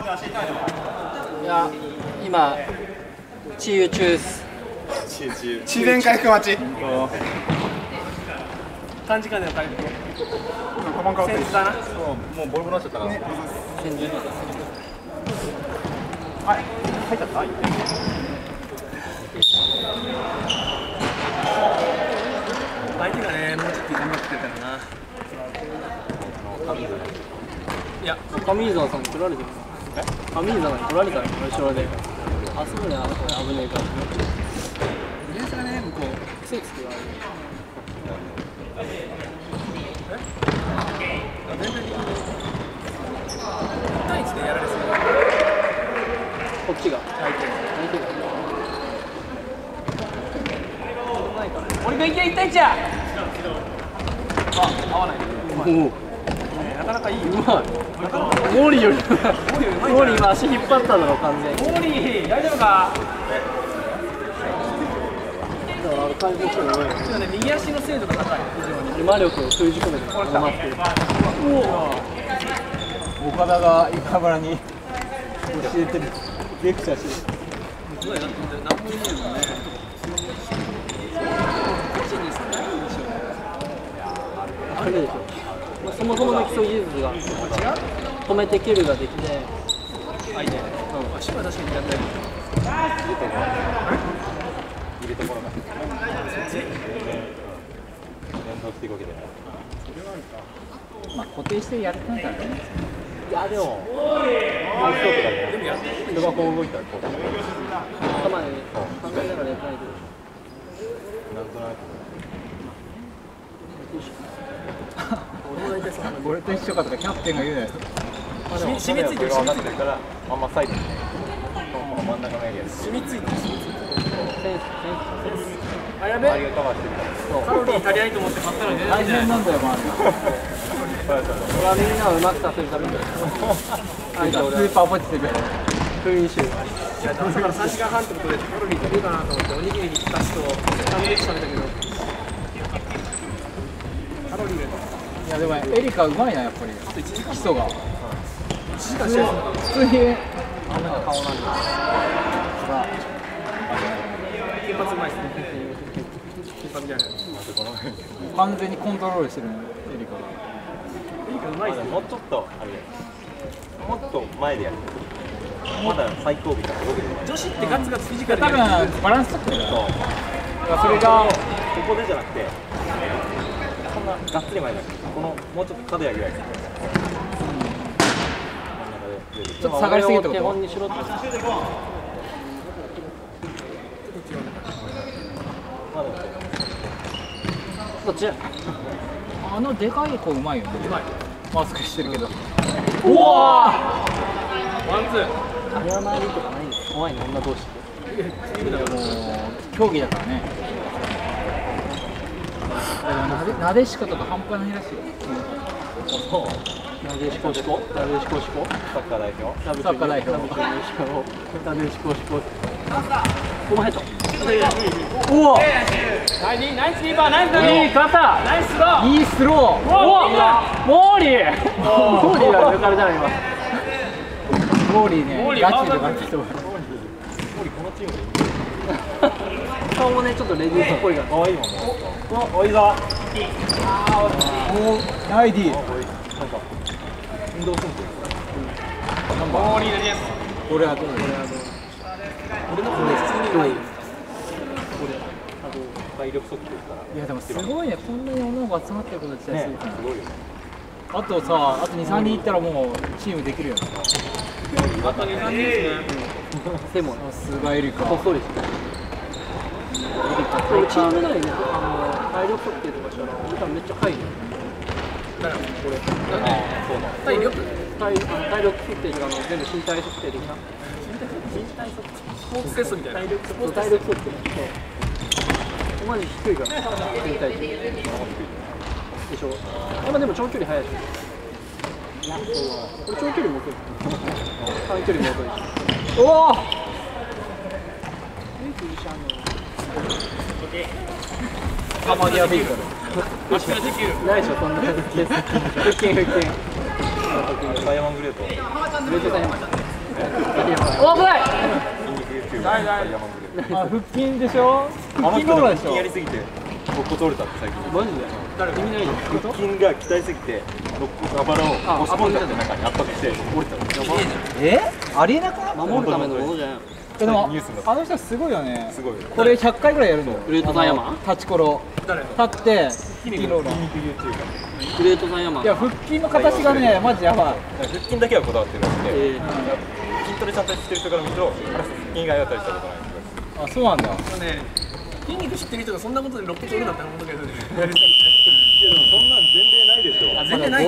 いや今治癒中です自然回復待ち短時間での回復カバン変わってる。な。もうボロボロになっちゃったから。はい入っちゃった相手がねもうちょっと頑張ってたらな。いや上井沢さんに取られてる上井沢に取られたの後ろであそこであそこで危ないからディフェンスがね向こう癖つけられる全体的に対1でやられそうこっちが相手相手が森君いけ1対1やあ合わない。おおなかいいようまいモーリーよりモーリー今足引っ張っただろ完全にモーリー大丈夫かだからあれ回復したの上ちょっとね右足の精度が高い非常に魔力を封じ込めてこれ来た待ってる岡田が板原に教えてる。レクチャーしてる。すごいなって何も言えないもんね個人にさないんでしょあれでしょ、まあ、そもそもの基礎技術が止めて蹴るができて相手足は確かにやったよ入れてもらうか。連動していくわけで。まあ固定してやってないからねいやでも。もう一つだね。でもやってる人がこう動いたらこう。頭に考えながらやってないけどなんとなく。俺と一緒かとかキャプテンが言うなよ染みついてるそれが分かってる。から、あんまサイドにね。この真ん中のエリアで。染みついてる。染みついてるあやべ。あれがカバーしてる。カロリー足りないと思って買ったのに大変なんだよ周これはみんなをうまくさせるためにスーパーポジティブ。封印集。いや朝から3時間半ってことでカロリー足りるかなと思っておにぎりに浸すとサンドイッチ食べたけど。カロリーがいやでもエリカうまいなやっぱり。あと1時間基礎が1時間してる普通にあんなが顔なんだ金髪う。まいっすね金髪じゃない完全にコントロールしてるエリカがエリカう。まいっすねもう。ちょっとあれもっと前でやるまだ最後尾から動けてない女子ってガツガツフィジカルで多分バランス取ってるそう。それがここでじゃなくてがっつり前だけどこのもうちょっと角やぐらいちょっと下がりすぎてこ手と本にしろってまだそっちあのでかい子うまいよねうまいマスクしてるけどうわワンツー早回りとかないんです怖いね女同士ってもう競技だからねなでしことか半端ないらしいよ。なでしこしこなでしこしこサッカー代表？サッカー代表。なでしこしこお前とおお。ナイスナイスキーパーナイスナイいい肩ナイススロー。いいスロー。おおモーリー。モーリーが抜かれたの今。モーリーねモーリーガチでガチで。顔もねちょっとレディースっぽいから。可愛いもんね。おおいざおライディ運動するボですこれは。どうこれは。どうこれるこれあと体力測定からいやでもすごいねこんなに女の子集まってること、すねあとさあと23人いったらもうチームできるよねあと23人ですね、さすがエリカこっそりして1年目なりね、あの体力測定とかしたら、俺ためっちゃ入るよ。だからこれ。体力体体力測定とかの全部身体測定できなくて。身体測定？スポーツテストみたいな。体力測定。そう測定。そう。マジ低いから、身体測定。でしょ。あでも長距離速いし。これ長距離も遅い。短距離も遅い。おお腹筋であ腹筋でしょ腹筋やりすぎて肋骨折れたって最近マジで誰ないの腹筋が鍛えすぎて肋骨あばらを押し込んじゃって中に圧迫して折れたえありえなくな守るためのものじゃんでもニュースになった。あの人すごいよね。すごいこれ100回ぐらいやるの。グレートダイヤマ？ン立ちころ誰立って。筋肉ローラー筋肉 YouTuber グレートダイヤマ。ンいや腹筋の形がねマジやばい。腹筋だけはこだわってるらしくて、えー筋トレちゃんとしてる人から見ると、腹筋以外は大したことない。ってあそうなんだ。ね筋肉知ってる人がそんなことで肋骨折るんだったら本当にやりすぎて いやでもそんなん前例ないでしょ。全然ない